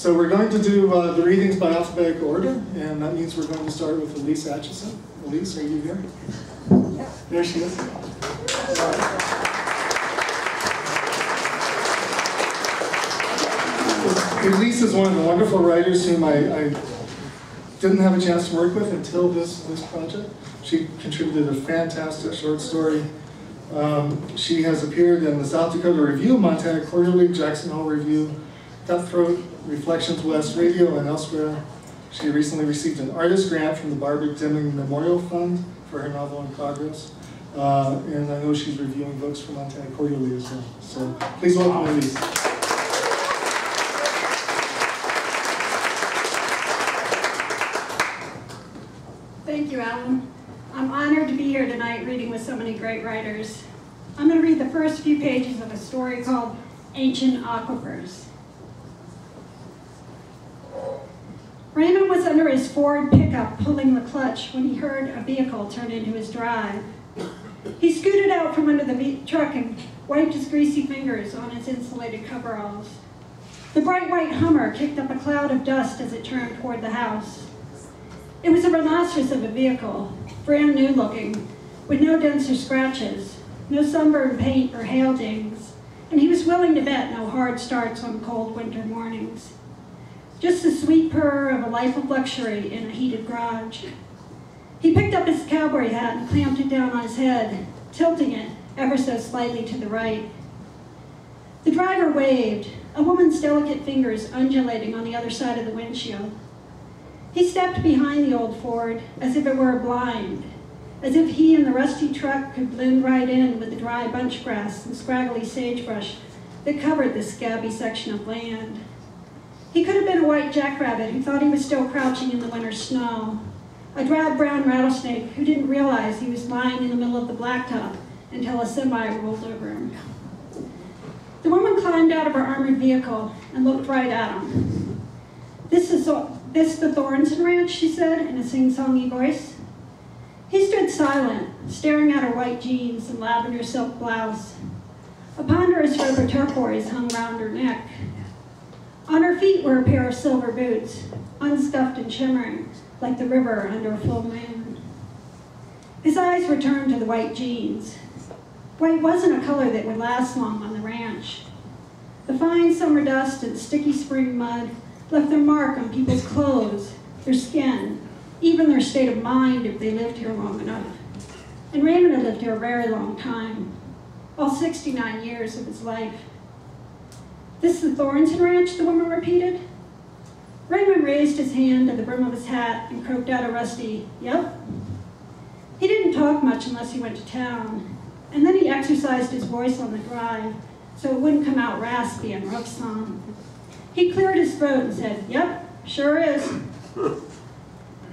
So we're going to do uh, the readings by alphabetical order, and that means we're going to start with Elise Atchison. Elise, are you here? Yeah. There she is. Elise is one of the wonderful writers whom I, I didn't have a chance to work with until this, this project. She contributed a fantastic short story. Um, she has appeared in the South Dakota Review, Montana Quarterly, Jackson Hole Review, Cutthroat, Reflections West Radio, and elsewhere. She recently received an artist grant from the Barbara Deming Memorial Fund for her novel in progress. Uh, and I know she's reviewing books for Montana Quarterly as well. So please welcome Elise. Thank you, Alan. I'm honored to be here tonight reading with so many great writers. I'm going to read the first few pages of a story called Ancient Aquifers. Raymond was under his Ford pickup pulling the clutch when he heard a vehicle turn into his drive. He scooted out from under the truck and wiped his greasy fingers on his insulated coveralls. The bright white Hummer kicked up a cloud of dust as it turned toward the house. It was a rhinoceros of a vehicle, brand new looking, with no dents or scratches, no sunburned paint or hail dings, and he was willing to bet no hard starts on cold winter mornings. Just the sweet purr of a life of luxury in a heated garage. He picked up his cowboy hat and clamped it down on his head, tilting it ever so slightly to the right. The driver waved, a woman's delicate fingers undulating on the other side of the windshield. He stepped behind the old Ford as if it were a blind, as if he and the rusty truck could blend right in with the dry bunch grass and scraggly sagebrush that covered this scabby section of land. He could have been a white jackrabbit who thought he was still crouching in the winter snow, a drab brown rattlesnake who didn't realize he was lying in the middle of the blacktop until a semi rolled over him. The woman climbed out of her armored vehicle and looked right at him. This is this the Thornton Ranch, she said in a sing-songy voice. He stood silent, staring at her white jeans and lavender silk blouse. A ponderous rubber turquoise hung round her neck. On her feet were a pair of silver boots, unscuffed and shimmering, like the river under a full moon. His eyes returned to the white jeans. White wasn't a color that would last long on the ranch. The fine summer dust and sticky spring mud left their mark on people's clothes, their skin, even their state of mind if they lived here long enough. And Raymond had lived here a very long time, all 69 years of his life. This is the Thornton Ranch, the woman repeated. Raymond raised his hand to the brim of his hat and croaked out a rusty, yep. He didn't talk much unless he went to town, and then he exercised his voice on the drive so it wouldn't come out raspy and rough song. He cleared his throat and said, Yep, sure is.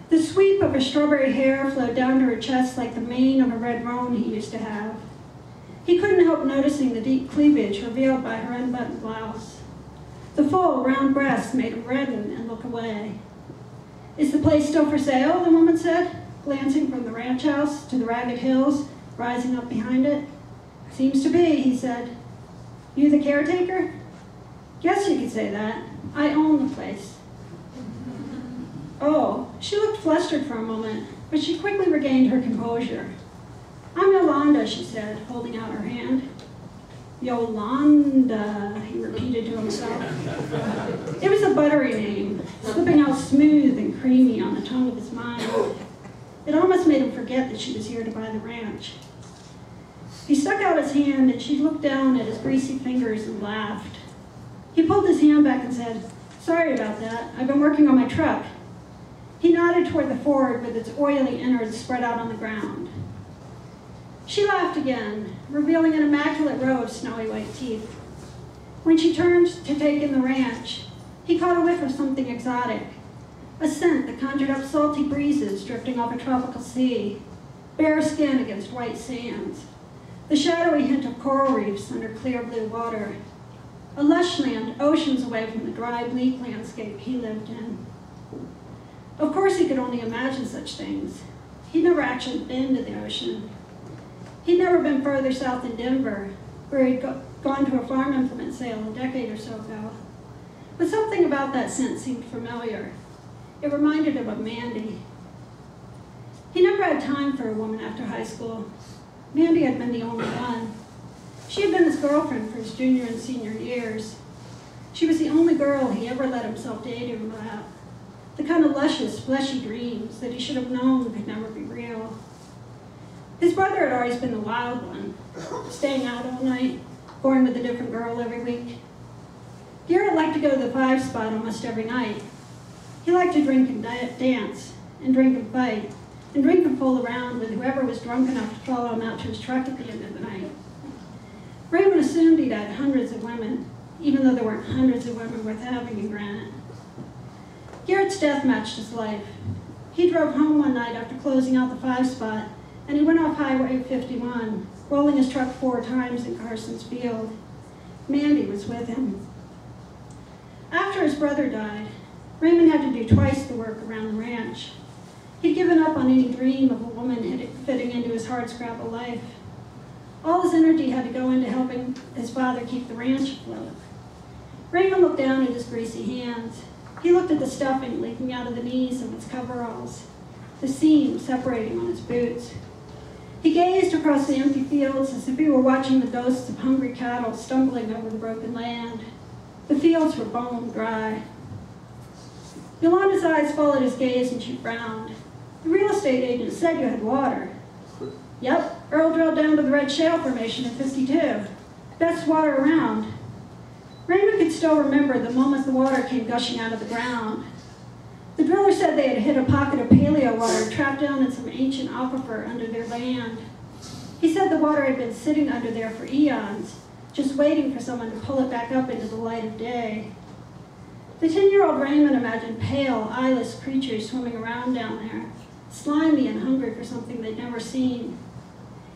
The sweep of her strawberry hair flowed down to her chest like the mane of a red roan he used to have. He couldn't help noticing the deep cleavage revealed by her unbuttoned blouse. The full, round breasts made him redden and look away. Is the place still for sale? the woman said, glancing from the ranch house to the ragged hills rising up behind it. Seems to be, he said. You the caretaker? Guess you could say that. I own the place. Oh, she looked flustered for a moment, but she quickly regained her composure. I'm Yolanda, she said, holding out her hand. Yolanda, he repeated to himself. It was a buttery name, slipping out smooth and creamy on the tongue of his mind. It almost made him forget that she was here to buy the ranch. He stuck out his hand and she looked down at his greasy fingers and laughed. He pulled his hand back and said, Sorry about that. I've been working on my truck. He nodded toward the Ford with its oily innards spread out on the ground. She laughed again, revealing an immaculate row of snowy white teeth. When she turned to take in the ranch, he caught a whiff of something exotic, a scent that conjured up salty breezes drifting off a tropical sea, bare skin against white sands, the shadowy hint of coral reefs under clear blue water, a lush land oceans away from the dry, bleak landscape he lived in. Of course, he could only imagine such things. He'd never actually been to the ocean. He'd never been further south than Denver, where he'd go gone to a farm implement sale a decade or so ago. But something about that scent seemed familiar. It reminded him of Mandy. He never had time for a woman after high school. Mandy had been the only one. She had been his girlfriend for his junior and senior years. She was the only girl he ever let himself date him about. The kind of luscious, fleshy dreams that he should have known could never be real. His brother had always been the wild one, staying out all night, going with a different girl every week. Garrett liked to go to the five spot almost every night. He liked to drink and dance, and drink and fight, and drink and fool around with whoever was drunk enough to follow him out to his truck at the end of the night. Raymond assumed he'd had hundreds of women, even though there weren't hundreds of women worth having in Granite. Garrett's death matched his life. He drove home one night after closing out the five spot, and he went off Highway 51, rolling his truck four times in Carson's Field. Mandy was with him. After his brother died, Raymond had to do twice the work around the ranch. He'd given up on any dream of a woman fitting into his hardscrabble life. All his energy had to go into helping his father keep the ranch afloat. Raymond looked down at his greasy hands. He looked at the stuffing leaking out of the knees of his coveralls, the seam separating on his boots. He gazed across the empty fields as if he were watching the ghosts of hungry cattle stumbling over the broken land. The fields were bone dry. Yolanda's eyes followed his gaze and she frowned. The real estate agent said you had water. Yep, Earl drilled down to the Red Shale Formation in 52. Best water around. Raymond could still remember the moment the water came gushing out of the ground. The driller said they had hit a pocket of paleo water trapped down in some ancient aquifer under their land. He said the water had been sitting under there for eons, just waiting for someone to pull it back up into the light of day. The 10 year old Raymond imagined pale, eyeless creatures swimming around down there, slimy and hungry for something they'd never seen.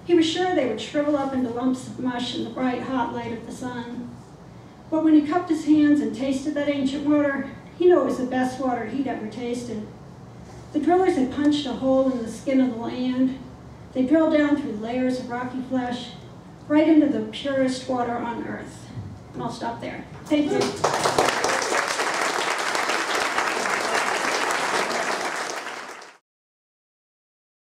He was sure they would shrivel up into lumps of mush in the bright, hot light of the sun. But when he cupped his hands and tasted that ancient water, he knew it was the best water he'd ever tasted. The drillers had punched a hole in the skin of the land. They drilled down through layers of rocky flesh, right into the purest water on earth. And I'll stop there. Thank you.